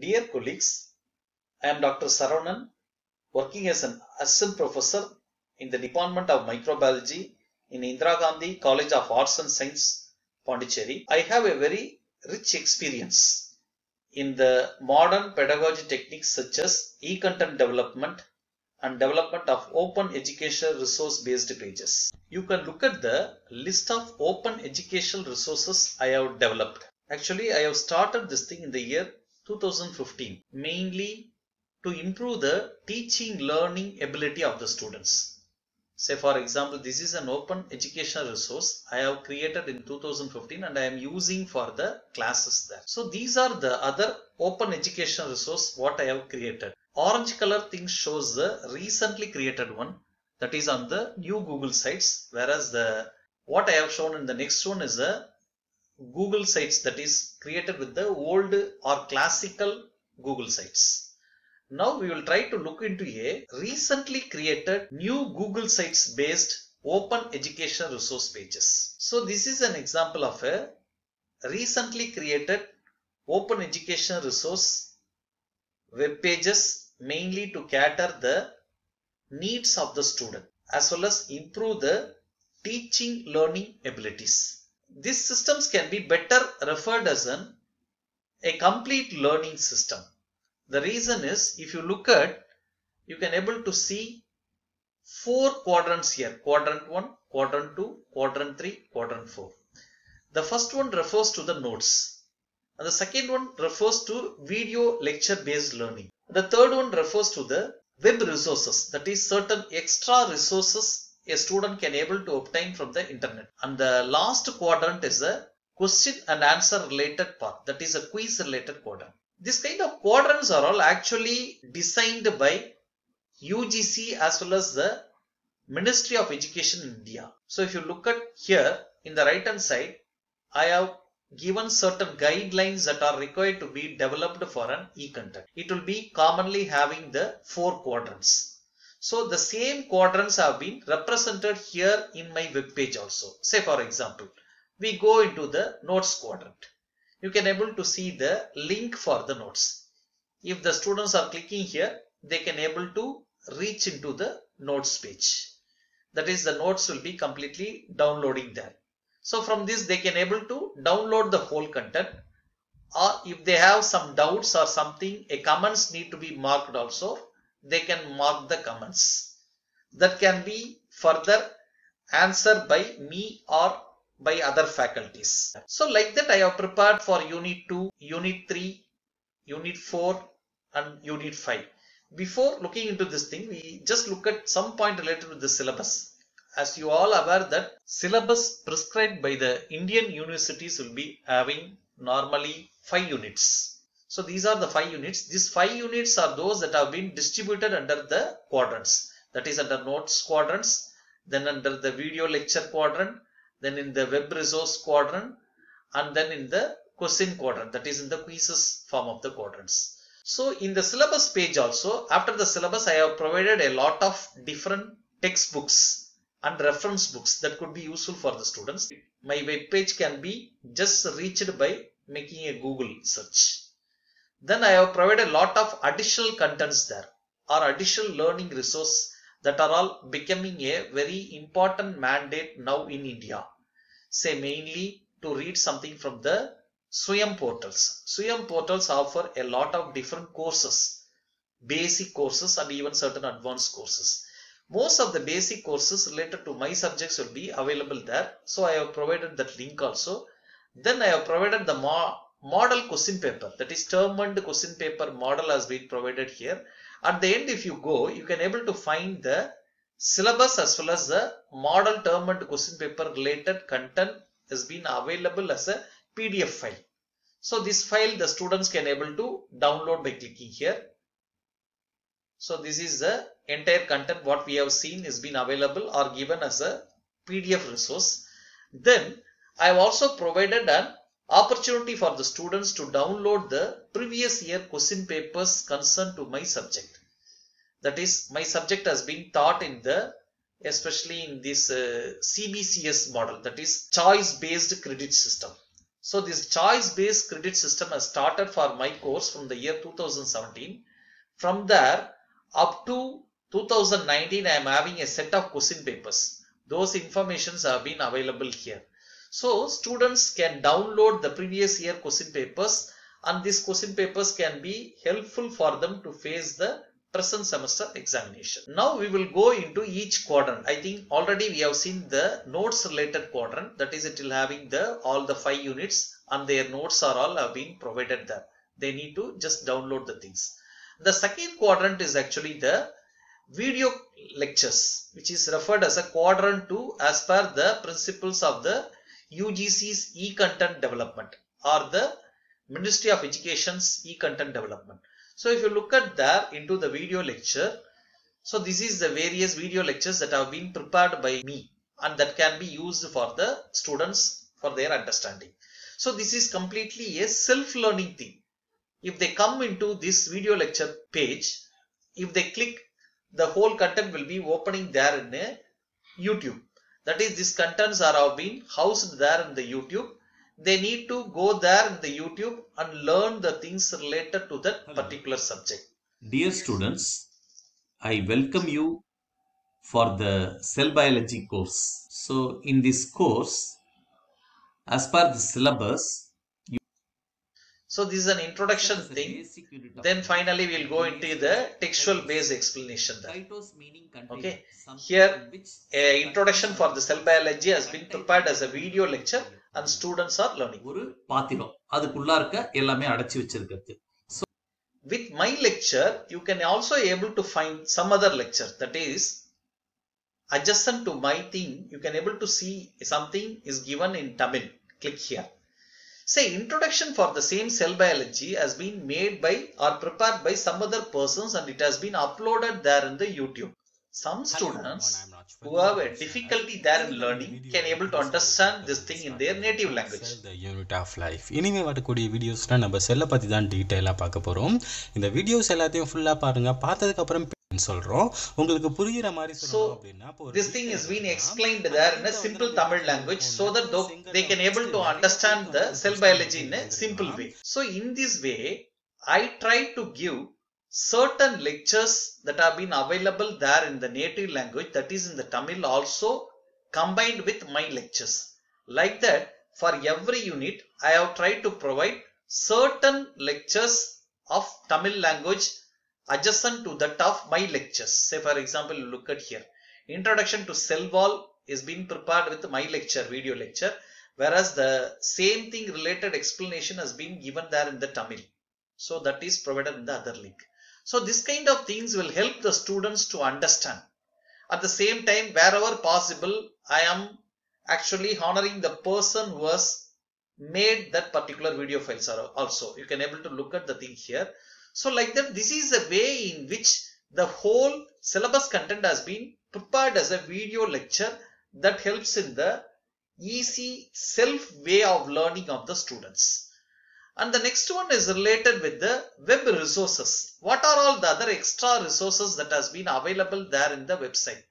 Dear colleagues, I am Dr. Saravanan, working as an assistant professor in the Department of Microbiology in Indira Gandhi College of Arts and Science, Pondicherry. I have a very rich experience in the modern pedagogy techniques such as e-content development and development of open educational resource based pages. You can look at the list of open educational resources I have developed. Actually, I have started this thing in the year 2015, mainly to improve the teaching learning ability of the students. Say for example, this is an open educational resource I have created in 2015 and I am using for the classes there. So these are the other open educational resource what I have created. Orange color thing shows the recently created one that is on the new Google sites whereas the what I have shown in the next one is a Google sites that is created with the old or classical Google sites. Now we will try to look into a recently created new Google sites based open educational resource pages. So this is an example of a recently created open educational resource web pages mainly to cater the needs of the student as well as improve the teaching learning abilities. These systems can be better referred as an a complete learning system. The reason is if you look at you can able to see four quadrants here. Quadrant 1 quadrant 2 quadrant 3 quadrant 4 the first one refers to the notes. And the second one refers to video lecture based learning. The third one refers to the web resources that is certain extra resources a student can able to obtain from the internet and the last quadrant is a question and answer related part that is a quiz related quadrant this kind of quadrants are all actually designed by UGC as well as the Ministry of Education in India. So if you look at here in the right hand side, I have given certain guidelines that are required to be developed for an e-content. It will be commonly having the four quadrants. So the same quadrants have been represented here in my web page also. Say for example, we go into the notes quadrant. You can able to see the link for the notes. If the students are clicking here, they can able to reach into the notes page. That is the notes will be completely downloading there. So from this they can able to download the whole content or if they have some doubts or something a comments need to be marked also they can mark the comments that can be further answered by me or by other faculties. So like that I have prepared for unit 2, unit 3, unit 4 and unit 5. Before looking into this thing, we just look at some point related to the syllabus. As you all aware that syllabus prescribed by the Indian universities will be having normally 5 units. So these are the 5 units. These 5 units are those that have been distributed under the quadrants. That is under notes quadrants, then under the video lecture quadrant, then in the web resource quadrant and then in the question quadrant that is in the quizzes form of the quadrants. So in the syllabus page also after the syllabus I have provided a lot of different textbooks and reference books that could be useful for the students. My web page can be just reached by making a Google search. Then I have provided a lot of additional contents there or additional learning resource that are all becoming a very important mandate now in India. Say mainly to read something from the Swayam portals. Swayam portals offer a lot of different courses, basic courses and even certain advanced courses. Most of the basic courses related to my subjects will be available there. So I have provided that link also. Then I have provided the mo model question paper that is term and question paper model has been provided here. At the end if you go you can able to find the syllabus as well as the model term and question paper related content has been available as a PDF file. So this file the students can able to download by clicking here. So this is the entire content what we have seen is been available or given as a PDF resource. Then I have also provided an opportunity for the students to download the previous year question papers concerned to my subject. That is my subject has been taught in the especially in this uh, CBCS model that is choice based credit system. So this choice based credit system has started for my course from the year 2017. From there up to 2019 I am having a set of question papers. Those informations have been available here. So students can download the previous year question papers and these question papers can be helpful for them to face the present semester examination. Now we will go into each quadrant. I think already we have seen the notes related quadrant that is it will having the all the five units and their notes are all have been provided there. They need to just download the things. The second quadrant is actually the video lectures which is referred as a quadrant 2 as per the principles of the UGC's e-content development or the Ministry of Education's e-content development. So if you look at there into the video lecture, so this is the various video lectures that have been prepared by me and that can be used for the students for their understanding. So this is completely a self-learning thing. If they come into this video lecture page, if they click, the whole content will be opening there in a YouTube. That is, these contents are have been housed there in the YouTube they need to go there in the YouTube and learn the things related to that Hello. particular subject. Dear students, I welcome you for the cell biology course. So, in this course, as per the syllabus, So this is an introduction thing. Then finally we'll go into the textual based explanation there. Okay. Here, A introduction for the cell biology has been prepared as a video lecture and students are learning. ஒரு பாத்திரம் அதுக்குள்ளா இருக்க எல்லாமே அடைச்சு வச்சிருக்கிறது With my lecture, you can also able to find some other lecture that is adjacent to my thing. You can able to see something is given in Tamil. Click here. Say introduction for the same cell biology has been made by or prepared by some other persons and it has been uploaded there in the YouTube. Some students who have a difficulty there in learning can able to understand this thing in their native language. the unit of life இனிமே வரக்கூடிய வீடியோஸ்ல நம்ம செல்லை பத்தி தான் டீட்டெயிலாக பார்க்க போறோம் இந்த வீடியோஸ் எல்லாத்தையும் ஃபுல்லா பாருங்க பார்த்ததுக்கு அப்புறம் சொல்றோம் உங்களுக்கு புரியுற மாதிரி So, சொல்லணும் அப்படின்னா இப்போ ஒரு This thing is being explained there in a simple Tamil language so that though they can able to understand the cell biology in a simple way. So in this way, I try to give certain lectures that have been available there in the native language that is in the Tamil also combined with my lectures. Like that, for every unit, I have tried to provide certain lectures of Tamil language adjacent to that of my lectures. Say for example, look at here. Introduction to cell wall is being prepared with my lecture, video lecture, whereas the same thing related explanation has been given there in the Tamil. So that is provided in the other link. So this kind of things will help the students to understand. At the same time, wherever possible, I am actually honoring the person who has made that particular video files also. You can able to look at the thing here. So like that, this is a way in which the whole syllabus content has been prepared as a video lecture that helps in the easy self way of learning of the students. And the next one is related with the web resources. What are all the other extra resources that has been available there in the website,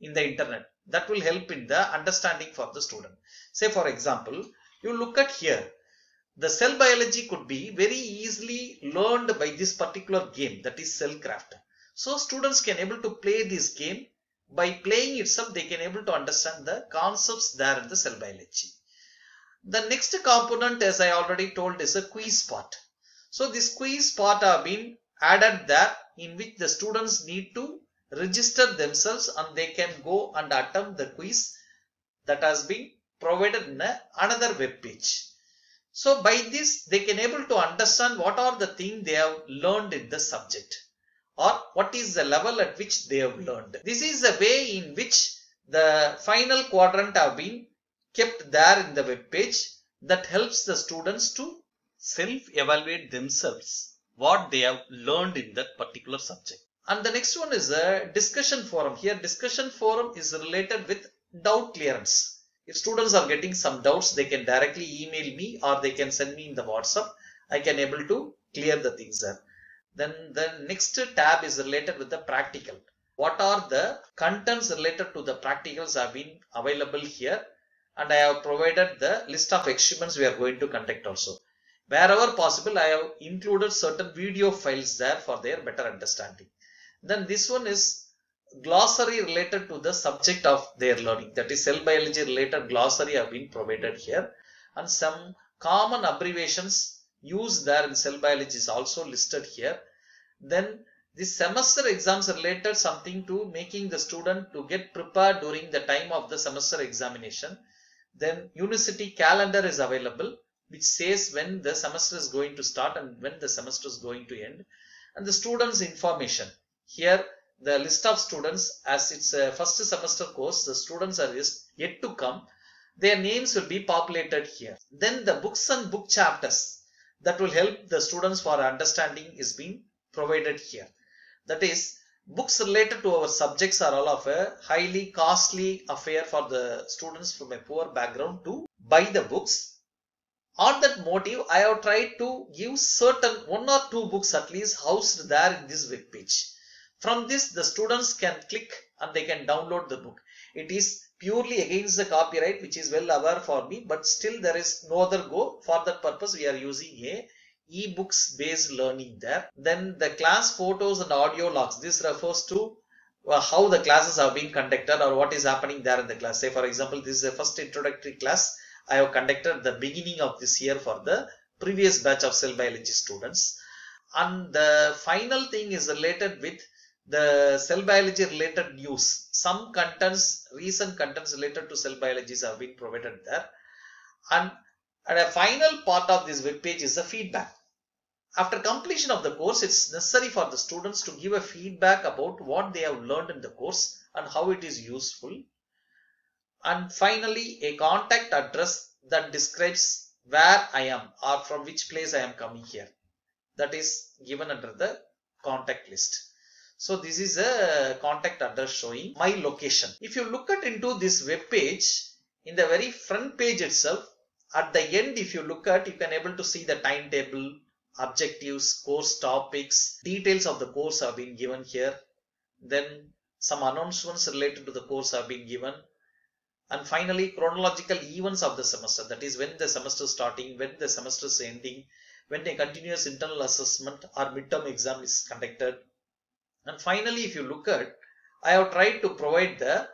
in the internet that will help in the understanding for the student. Say for example, you look at here, the cell biology could be very easily learned by this particular game that is cellcraft. So students can able to play this game by playing itself they can able to understand the concepts there in the cell biology. The next component as I already told is a quiz part. So this quiz part have been added there in which the students need to register themselves and they can go and attempt the quiz that has been provided in another web page. So by this they can able to understand what are the things they have learned in the subject or what is the level at which they have learned. This is the way in which the final quadrant have been kept there in the web page that helps the students to self-evaluate themselves what they have learned in that particular subject. And the next one is a discussion forum. Here discussion forum is related with doubt clearance. If students are getting some doubts, they can directly email me or they can send me in the WhatsApp. I can able to clear the things there. Then the next tab is related with the practical. What are the contents related to the practicals have been available here and I have provided the list of experiments we are going to conduct also. Wherever possible, I have included certain video files there for their better understanding. Then this one is glossary related to the subject of their learning. That is cell biology related glossary have been provided here and some common abbreviations used there in cell biology is also listed here. Then this semester exams related something to making the student to get prepared during the time of the semester examination. Then university calendar is available which says when the semester is going to start and when the semester is going to end. And the students information. Here the list of students as it's a first semester course the students are yet to come. Their names will be populated here. Then the books and book chapters that will help the students for understanding is being provided here. That is books related to our subjects are all of a highly costly affair for the students from a poor background to buy the books. On that motive i have tried to give certain one or two books at least housed there in this web page from this, the students can click and they can download the book. It is purely against the copyright, which is well aware for me, but still there is no other go. For that purpose, we are using a e-books based learning there. Then the class photos and audio logs. This refers to uh, how the classes are being conducted or what is happening there in the class. Say, for example, this is the first introductory class I have conducted the beginning of this year for the previous batch of cell biology students. And the final thing is related with the cell biology related news. Some contents, recent contents related to cell biology have been provided there. And, and a final part of this web page is the feedback. After completion of the course, it's necessary for the students to give a feedback about what they have learned in the course and how it is useful. And finally, a contact address that describes where I am or from which place I am coming here. That is given under the contact list. So this is a contact address showing my location. If you look at into this web page, in the very front page itself, at the end if you look at, you can able to see the timetable, objectives, course topics, details of the course have been given here. Then some announcements related to the course have been given. And finally, chronological events of the semester. That is when the semester is starting, when the semester is ending, when a continuous internal assessment or midterm exam is conducted, and finally, if you look at, I have tried to provide the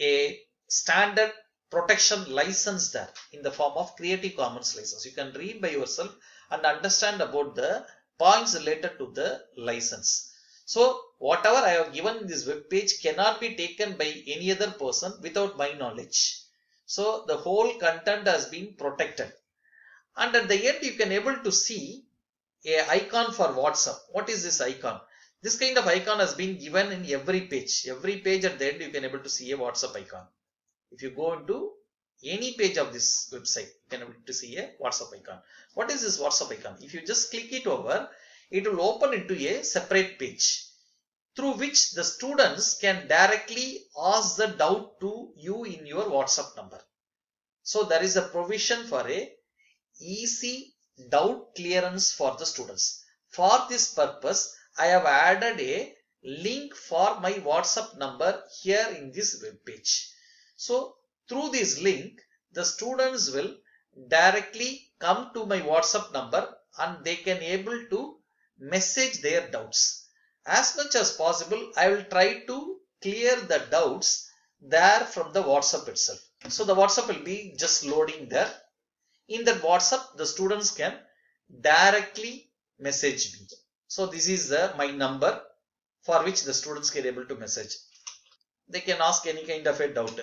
a standard protection license there in the form of Creative Commons license. You can read by yourself and understand about the points related to the license. So whatever I have given in this web page cannot be taken by any other person without my knowledge. So the whole content has been protected. And at the end you can able to see a icon for WhatsApp. What is this icon? This kind of icon has been given in every page. Every page at the end you can able to see a WhatsApp icon. If you go into any page of this website, you can able to see a WhatsApp icon. What is this WhatsApp icon? If you just click it over, it will open into a separate page through which the students can directly ask the doubt to you in your WhatsApp number. So there is a provision for a easy doubt clearance for the students. For this purpose, I have added a link for my WhatsApp number here in this web page. So through this link, the students will directly come to my WhatsApp number and they can able to message their doubts. As much as possible, I will try to clear the doubts there from the WhatsApp itself. So the WhatsApp will be just loading there. In that WhatsApp, the students can directly message me. So this is the my number for which the students can able to message. They can ask any kind of a doubt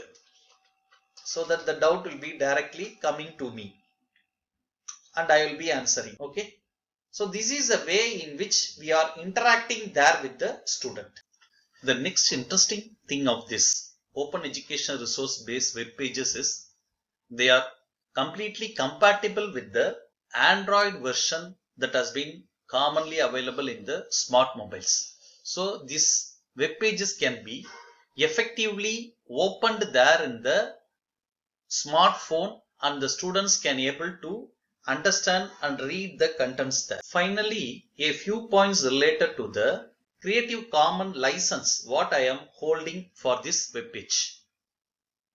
so that the doubt will be directly coming to me and I will be answering. Okay. So this is a way in which we are interacting there with the student. The next interesting thing of this open educational resource based web pages is they are completely compatible with the Android version that has been commonly available in the smart mobiles. So these web pages can be effectively opened there in the smartphone and the students can able to understand and read the contents there. Finally, a few points related to the Creative Commons license what I am holding for this web page.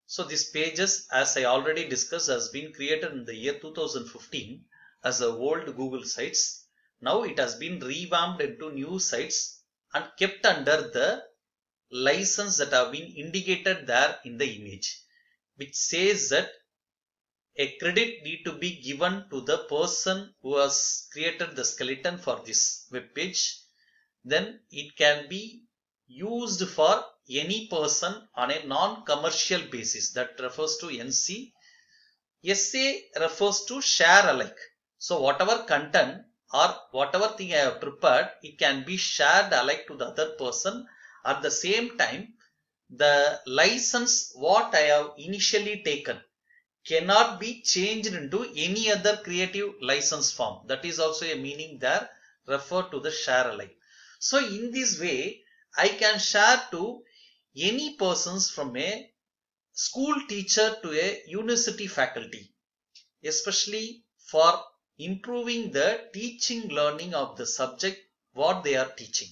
So these pages, as I already discussed, has been created in the year 2015 as the old Google sites. Now it has been revamped into new sites and kept under the license that have been indicated there in the image, which says that a credit need to be given to the person who has created the skeleton for this web page. Then it can be used for any person on a non-commercial basis that refers to NC. SA refers to share alike. So whatever content or whatever thing I have prepared, it can be shared alike to the other person. At the same time, the license what I have initially taken cannot be changed into any other creative license form. That is also a meaning there refer to the share alike. So in this way, I can share to any persons from a school teacher to a university faculty, especially for improving the teaching learning of the subject what they are teaching.